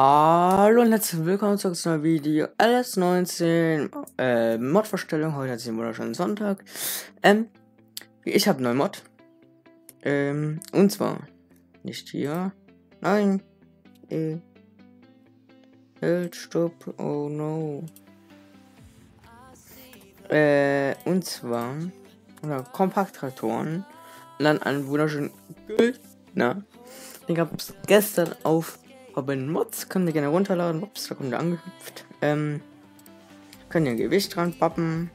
Hallo und herzlich willkommen zu einem Video. LS19 äh, Mod-Vorstellung. Heute ist ein wunderschönen Sonntag. Ähm, ich habe neuen Mod. Ähm, und zwar nicht hier. Nein. Äh. Stopp. Oh no. Äh, und zwar Kompakttraktoren. Und dann einen wunderschönen Güldner. Den gab es gestern auf Robin Mods. Könnt ihr gerne runterladen. Ups, da kommt er angehüpft. Ähm, können ihr Gewicht dran pappen.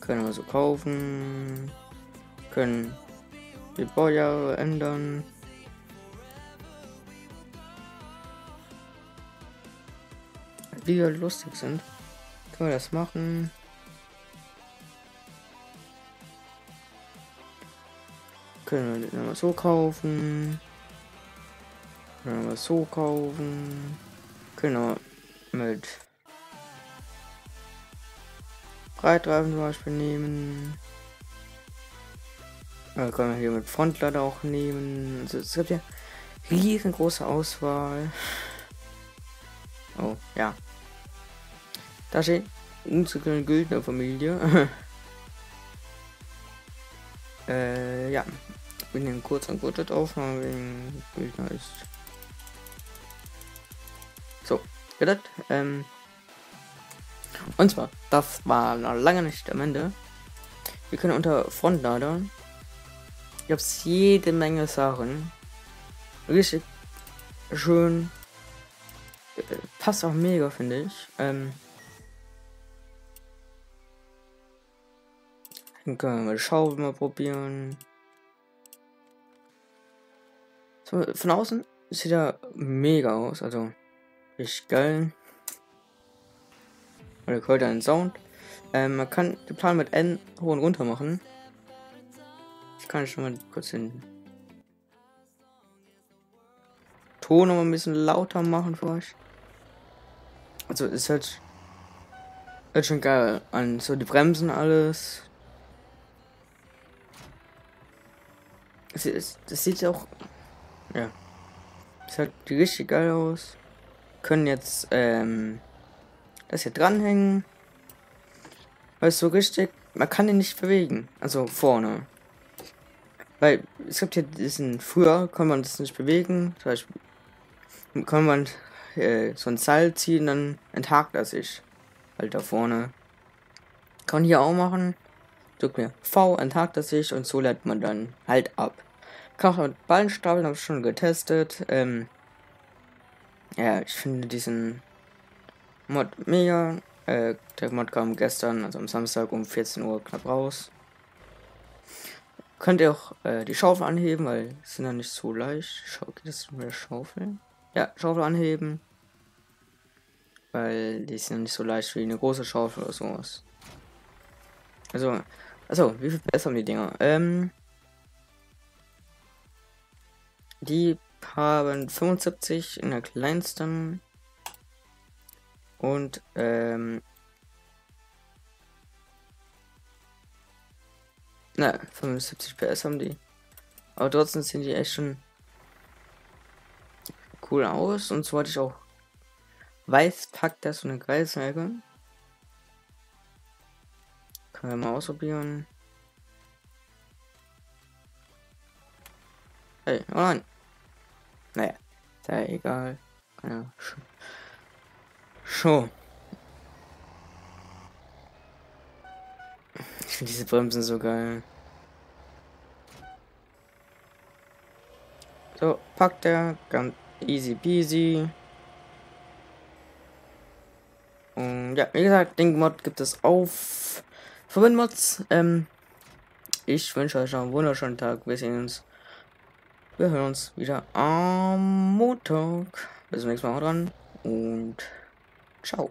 Können wir so kaufen. Können die Baujahre ändern. Wie wir lustig sind. Können wir das machen. Können wir den so kaufen. Können wir so kaufen. Wir mit Breitreifen zum Beispiel nehmen. Dann können wir hier mit Frontlader auch nehmen. Also es gibt ja riesengroße Auswahl. Oh, ja. Da steht unsere Güldner Familie. äh, ja. Ich bin kurz und gut Aufnahme wegen Güldner ist. Gedacht. Ähm, und zwar, das war noch lange nicht am Ende. Wir können unter Frontlader. Ich habe jede Menge Sachen. Richtig schön. Äh, passt auch mega, finde ich. Ähm, dann können wir mal Schaufel mal probieren. Von außen sieht er mega aus. Also Richtig geil. Oder hört einen Sound. Ähm, man kann den Plan mit N hoch und runter machen. Ich kann schon mal kurz den Ton noch mal ein bisschen lauter machen für euch. Also ist halt, halt schon geil an so die Bremsen alles. Das, das sieht auch ja, sieht halt richtig geil aus können jetzt ähm, das hier dranhängen. Weil es so richtig, man kann den nicht bewegen. Also vorne. Weil es gibt hier diesen, früher kann man das nicht bewegen. Zum Beispiel kann man äh, so ein Seil ziehen, dann enthakt er sich. Halt da vorne. Kann man hier auch machen. Drückt mir V, enthakt er sich und so lädt man dann halt ab. Kann auch mit Ballenstapeln, habe ich schon getestet. Ähm, ja, ich finde diesen Mod mega. Äh, der Mod kam gestern, also am Samstag um 14 Uhr knapp raus. Könnt ihr auch äh, die Schaufel anheben, weil sie sind ja nicht so leicht. Schau, geht das mit der Schaufel? Ja, Schaufel anheben. Weil die sind ja nicht so leicht wie eine große Schaufel oder sowas. Also, also, wie viel besser haben die Dinger? Ähm, die haben 75 in der kleinsten und ähm, na 75 PS haben die, aber trotzdem sehen die echt schon cool aus und so hatte ich auch weiß packt das so eine Kreissäge. Können wir mal ausprobieren. Hey, oh nein. Naja, ist ja egal. Ja, schon. Ich finde diese Bremsen so geil. So, packt er. Ganz easy peasy. Und ja, wie gesagt, den Mod gibt es auf Verbindmods. Ähm, ich wünsche euch einen wunderschönen Tag. Wir sehen uns. Wir hören uns wieder am Montag. Bis zum nächsten Mal dran und ciao.